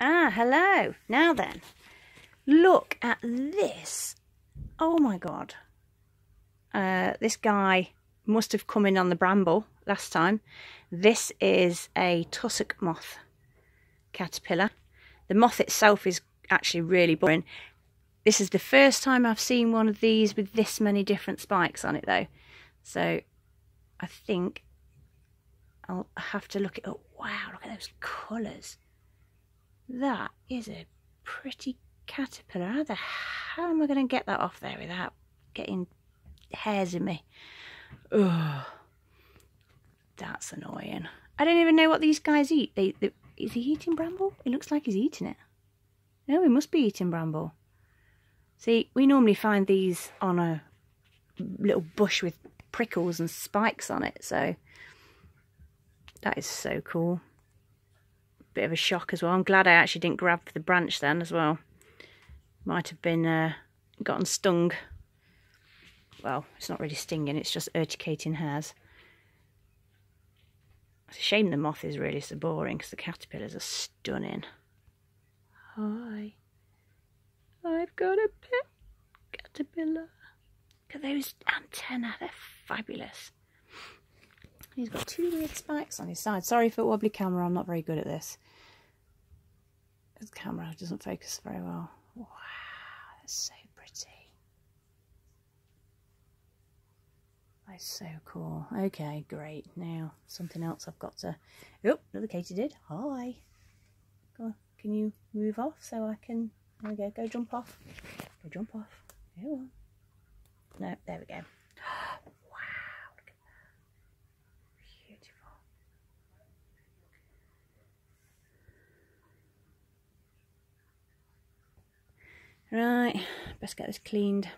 Ah, hello. Now then, look at this. Oh my god. Uh, this guy must have come in on the bramble last time. This is a tussock moth caterpillar. The moth itself is actually really boring. This is the first time I've seen one of these with this many different spikes on it though. So I think I'll have to look it up. Wow, look at those colours. That is a pretty caterpillar. How the hell am I going to get that off there without getting hairs in me? Ugh. That's annoying. I don't even know what these guys eat. They, they, is he eating bramble? It looks like he's eating it. No, he must be eating bramble. See, we normally find these on a little bush with prickles and spikes on it, so that is so cool. Bit of a shock as well. I'm glad I actually didn't grab the branch then as well. Might have been uh, gotten stung. Well, it's not really stinging, it's just urticating hairs. It's a shame the moth is really so boring because the caterpillars are stunning. Hi. I've got a pet caterpillar. Look at those antennae, they're fabulous. He's got two weird spikes on his side. Sorry for wobbly camera, I'm not very good at this. This camera doesn't focus very well. Wow, that's so pretty. That's so cool. Okay, great. Now, something else I've got to... Oh, another katydid. Hi. Go can you move off so I can... There we go, go jump off. Go jump off. Go No, there we go. Right, best get this cleaned.